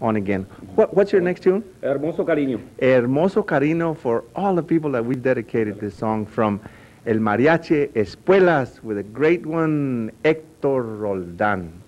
on again. What, what's your next tune? Hermoso cariño. Hermoso Cariño for all the people that we dedicated this song from El Mariachi Espuelas with a great one, Hector Roldan.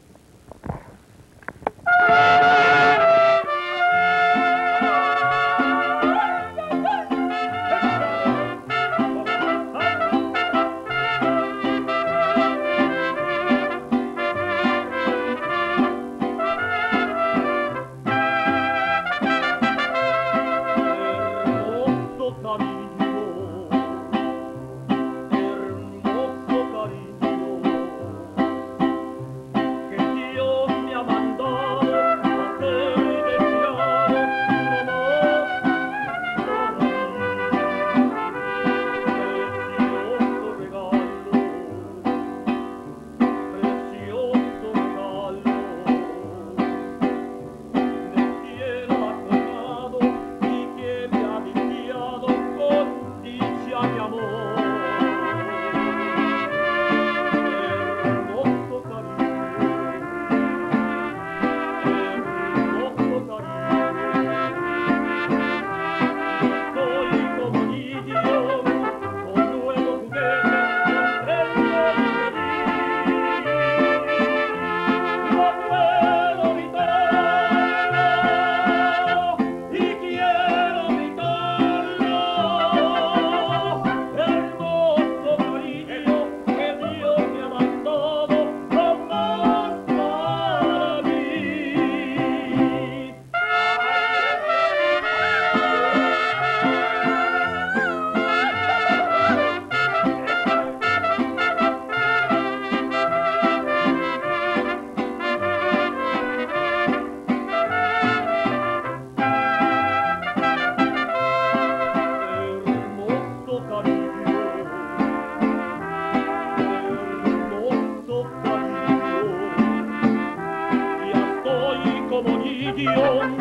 sillón,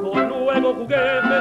con nuevo juguete,